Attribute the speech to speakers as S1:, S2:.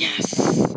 S1: Yes.